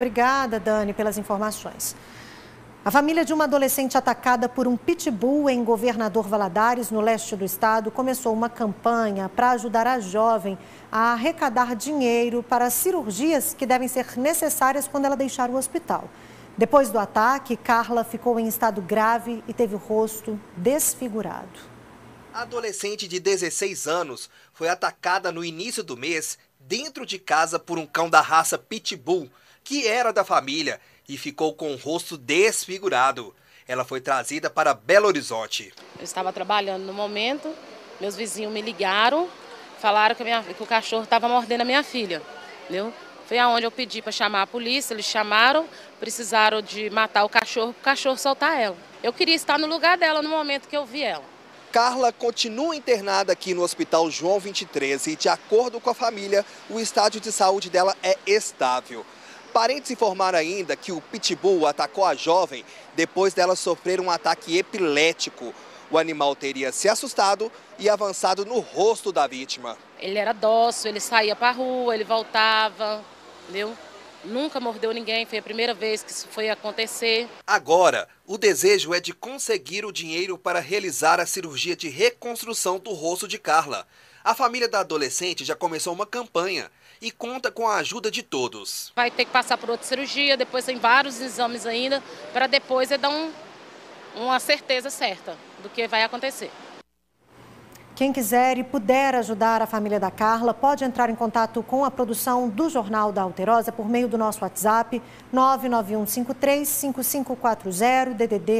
Obrigada, Dani, pelas informações. A família de uma adolescente atacada por um pitbull em Governador Valadares, no leste do estado, começou uma campanha para ajudar a jovem a arrecadar dinheiro para cirurgias que devem ser necessárias quando ela deixar o hospital. Depois do ataque, Carla ficou em estado grave e teve o rosto desfigurado. A adolescente de 16 anos foi atacada no início do mês dentro de casa por um cão da raça Pitbull, que era da família e ficou com o rosto desfigurado. Ela foi trazida para Belo Horizonte. Eu estava trabalhando no momento, meus vizinhos me ligaram, falaram que, minha, que o cachorro estava mordendo a minha filha. Entendeu? Foi aonde eu pedi para chamar a polícia, eles chamaram, precisaram de matar o cachorro, para o cachorro soltar ela. Eu queria estar no lugar dela no momento que eu vi ela. Carla continua internada aqui no Hospital João 23 e, de acordo com a família, o estádio de saúde dela é estável. Parentes informaram ainda que o pitbull atacou a jovem depois dela sofrer um ataque epilético. O animal teria se assustado e avançado no rosto da vítima. Ele era dócil, ele saía para a rua, ele voltava, entendeu? Nunca mordeu ninguém, foi a primeira vez que isso foi acontecer. Agora, o desejo é de conseguir o dinheiro para realizar a cirurgia de reconstrução do rosto de Carla. A família da adolescente já começou uma campanha e conta com a ajuda de todos. Vai ter que passar por outra cirurgia, depois tem vários exames ainda, para depois é dar um, uma certeza certa do que vai acontecer. Quem quiser e puder ajudar a família da Carla pode entrar em contato com a produção do Jornal da Alterosa por meio do nosso WhatsApp 991535540 DDD